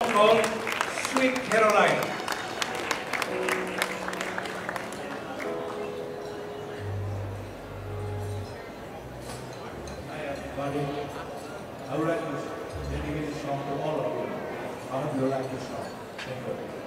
called Sweet Caroline. Hi everybody. I would like to dedicate this song to all of you. I hope you like this song. Thank you.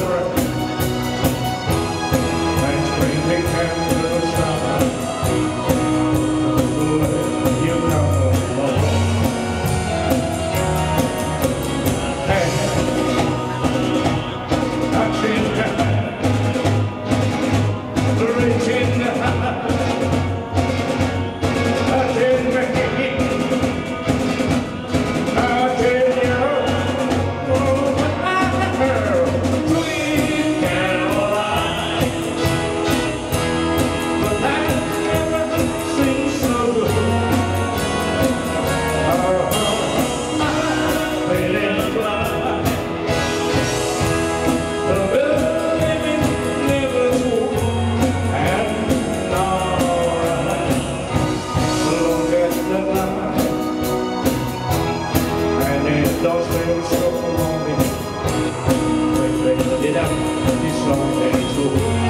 Lord. Lord.